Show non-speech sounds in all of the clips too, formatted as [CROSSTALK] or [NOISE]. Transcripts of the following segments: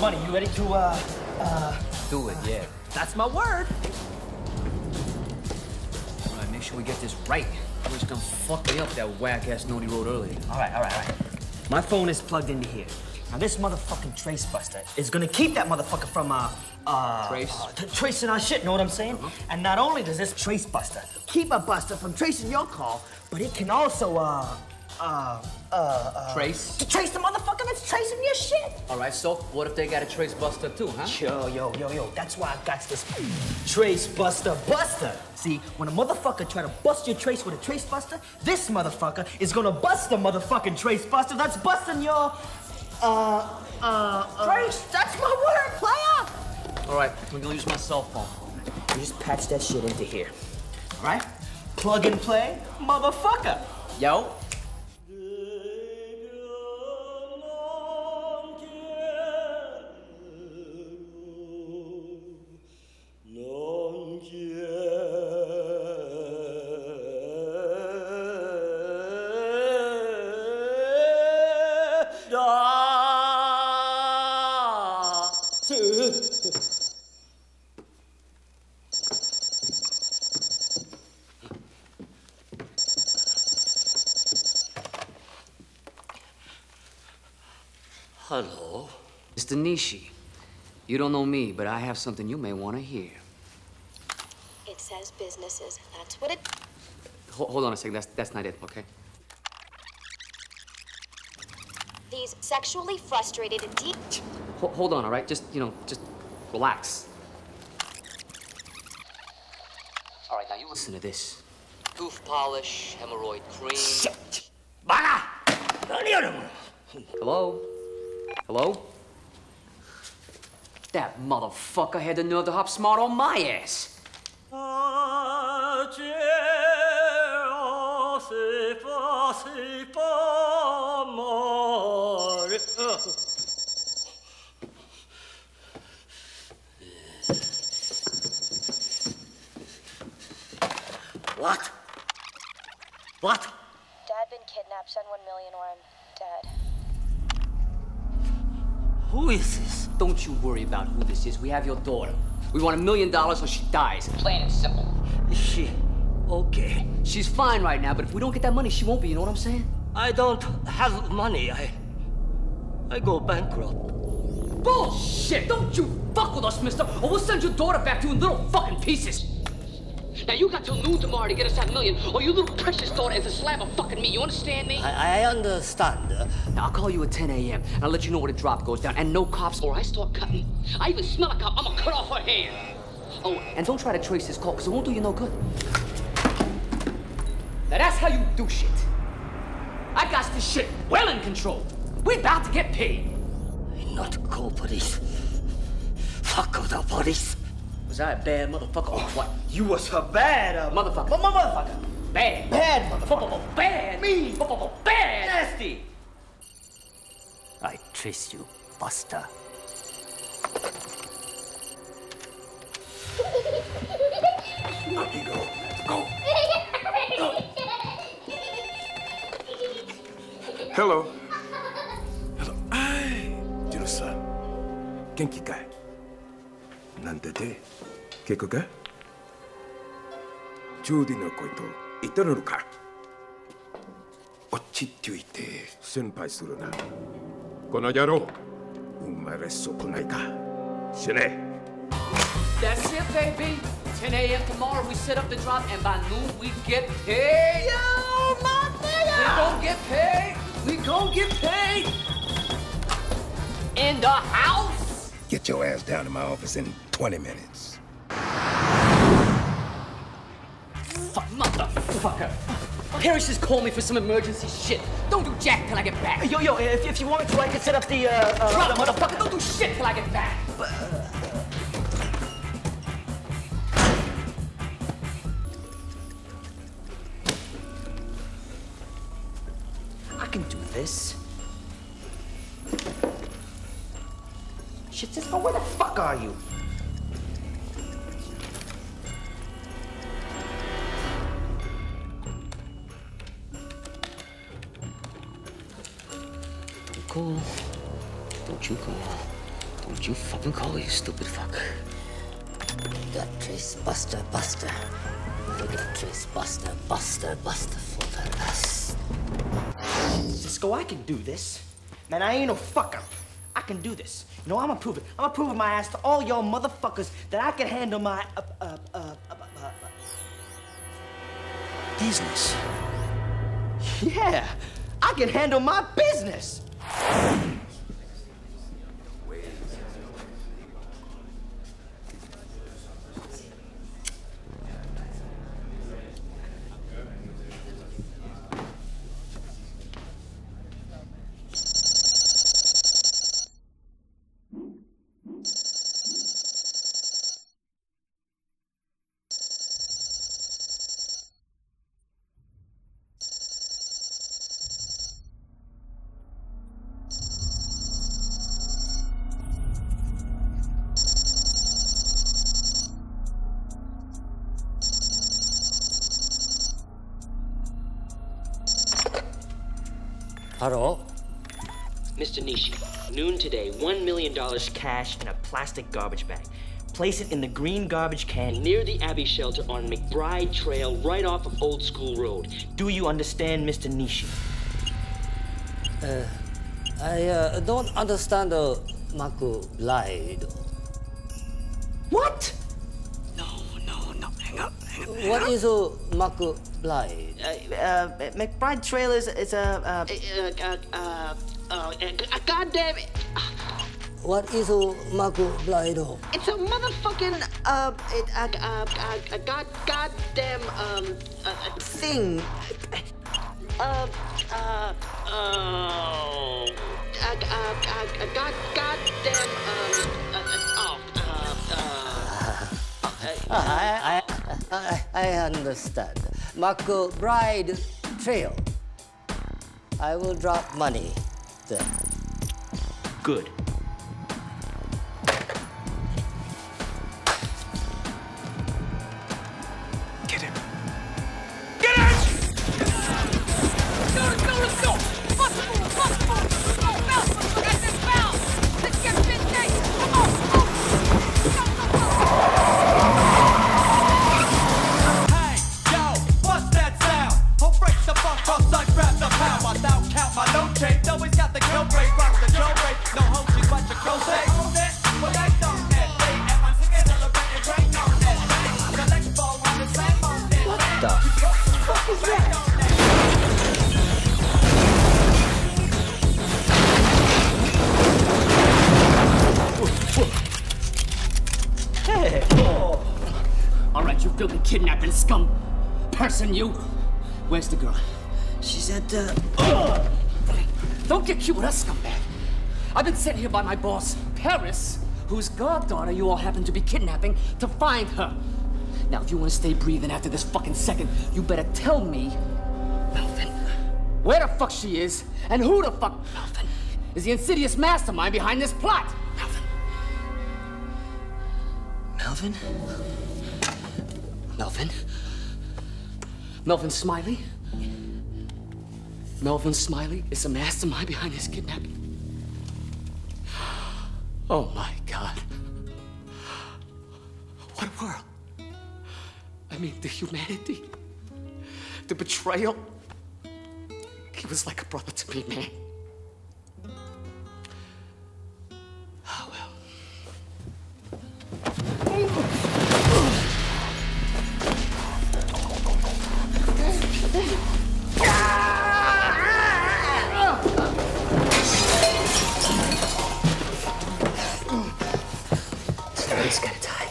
money. You ready to, uh, uh... Do it, yeah. That's my word. All right, make sure we get this right. Or it's gonna fuck me up that whack-ass note he wrote earlier. All right, all right, all right. My phone is plugged into here. Now, this motherfucking trace buster is gonna keep that motherfucker from, uh, uh... Trace? Uh, tracing our shit, know what I'm saying? Uh-huh. And not only does this trace buster keep a buster from tracing your call, but it can also, uh, uh, uh, uh... Trace? To trace the motherfucker that's tracing your shit. All right, so what if they got a trace buster too, huh? Yo, yo, yo, yo, that's why I got this trace buster buster. See, when a motherfucker try to bust your trace with a trace buster, this motherfucker is gonna bust the motherfucking trace buster that's busting your, uh, uh, uh trace. That's my word, player. All right, I'm gonna use my cell phone. You just patch that shit into here, all right? Plug and play, motherfucker. Yo. Mr. Nishi, you don't know me, but I have something you may want to hear. It says businesses. That's what it. Hold, hold on a second. That's that's not it. Okay. These sexually frustrated, deep. Ho- hold on. All right. Just you know, just relax. All right. Now you listen to this. Tooth polish, hemorrhoid cream. Baga! Hello? Hello? That motherfucker had the nerve to hop smart on my ass. What? What? Dad been kidnapped. Send one million or I'm dead. Who is this? Don't you worry about who this is. We have your daughter. We want a million dollars or she dies. Plain and simple. Is she okay? She's fine right now, but if we don't get that money, she won't be. You know what I'm saying? I don't have money. I. I go bankrupt. Bullshit! Don't you fuck with us, mister, or we'll send your daughter back to you in little fucking pieces. Now you got till noon tomorrow to get us that million, or your little precious daughter is a slab of fucking me. You understand me? I, I understand. Now I'll call you at 10 a.m. and I'll let you know when the drop goes down. And no cops, or I start cutting. I even smell a cop. I'm gonna cut off her hand. Oh, and don't try to trace this call, because it won't do you no good. Now that's how you do shit. I got this shit well in control. We're about to get paid. not call police. Fuck with the police. Was I a bad motherfucker or what? You was a bad, uh, Motherfucker. M- motherfucker. Bad. Bad motherfucker. Bad. Me. Bad. Nasty. I trace you, Buster. Hello. Hello. はい。ジロさん。元気かいなんでで 結構かジョーディの声と言ったのか落ち着いて先輩するな。この野郎、生まれ損ないか。死ね。 That's it, baby. 10 a.m. tomorrow, we set up the drop, and by noon, we get paid. Yo, my nigga! We gon' get paid. We gon' get paid. In the house. Get your ass down to my office in 20 minutes. Motherfucker. Harris just called me for some emergency shit. Don't do jack till I get back. Yo, yo, if, if you want me to, I can set up the, uh, uh Drop, the motherfucker. Don't do shit till I get back. I can do this. Shit, Cisco, where the fuck are you? Cool. Don't you cool. Don't you fucking call it, you stupid fuck. We got Trace Buster Buster. We got Trace Buster Buster Buster for the rest. Cisco, I can do this. Man, I ain't no fucker. I can do this. You know, I'm gonna prove it. I'm gonna prove my ass to all y'all motherfuckers that I can handle my uh, uh, uh, uh, uh, uh, business. [LAUGHS] Yeah, I can handle my business you Hello? Mr. Nishi, noon today, $1 million cash in a plastic garbage bag. Place it in the green garbage can near the Abbey shelter on McBride Trail, right off of Old School Road. Do you understand, Mr. Nishi? Uh, I uh, don't understand the Maku Lied. What? What is a Maku Lied? Uh, uh, McBride Trail is, is a. Uh, Uh, uh, uh, uh, uh, God damn it. What is a Maku Lied? It's a motherfucking, uh, it, uh, uh, uh, uh, god, goddamn, um, uh, uh, thing. uh, uh, oh, uh, uh, uh, uh, god, goddamn, um, uh, uh, oh, uh, uh, I, I, I, I understand. Maku Bride Trail. I will drop money there. Good. Got the kill rate, rock the Joe rate. No hope, she's what your crow say. Well, they don't that day, and my niggas celebrating great on that day. The ball on the same on that What the fuck is that? Hey! All right, you filthy kidnapping scum person, you. Where's the girl? She's at, uh. Don't get cute with us, scumbag. I've been sent here by my boss, Paris, whose goddaughter you all happen to be kidnapping, to find her. Now, if you want to stay breathing after this fucking second, you better tell me, Melvin, where the fuck she is, and who the fuck, Melvin, is the insidious mastermind behind this plot. Melvin. Melvin? Melvin? Melvin Smiley? Melvin Smiley is the mastermind behind this kidnapping? Oh my God. What a world. I mean, the humanity, the betrayal. He was like a brother to me, man. He's gonna die.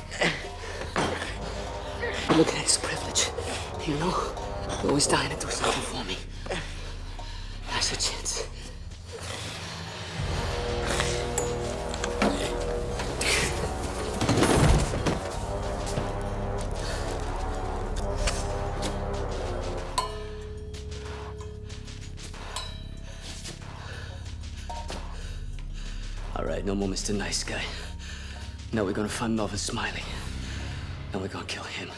Look at his privilege. You know, he always dying to do something for me. That's your chance. All right, no more Mr. Nice Guy. Now we're gonna find Melvin Smiley. And we're gonna kill him.